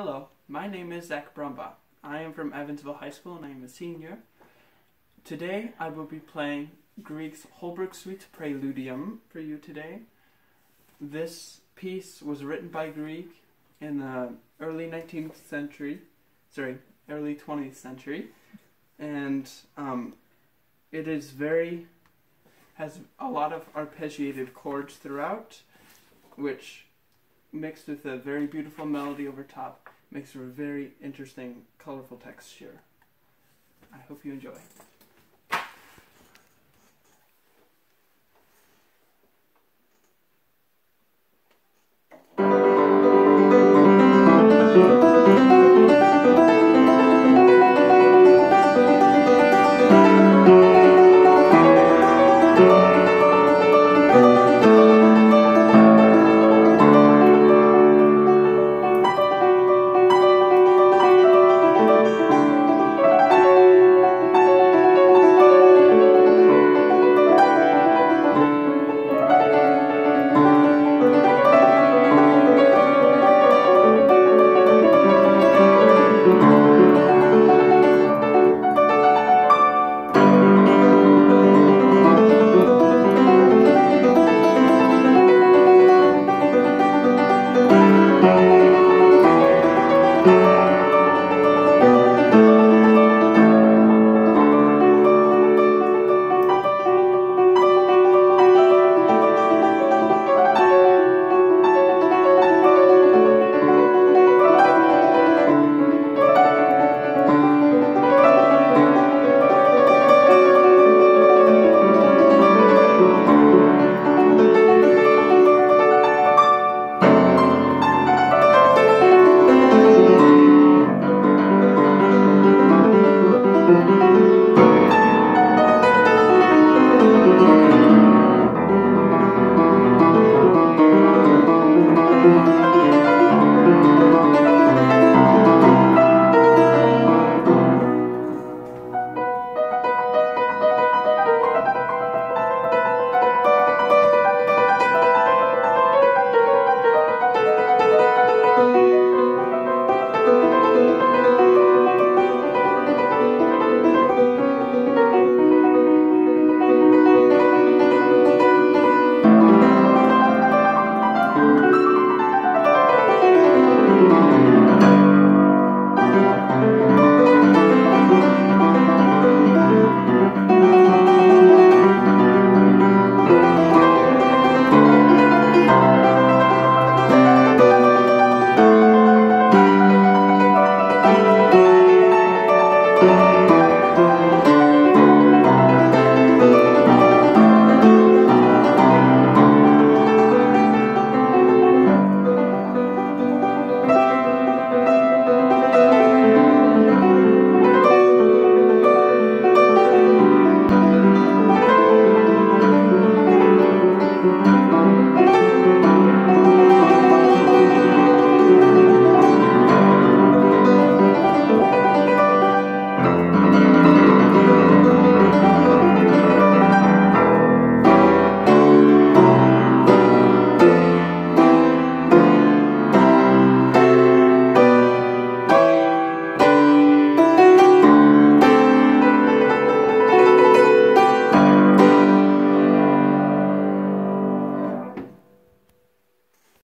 Hello, my name is Zach Brumbaugh. I am from Evansville High School and I am a senior. Today I will be playing Grieg's Holberg Suite Praeludium for you today. This piece was written by Grieg in the early 19th century, sorry, early 20th century, and um, it is very, has a lot of arpeggiated chords throughout, which mixed with a very beautiful melody over top makes for a very interesting, colorful texture. I hope you enjoy.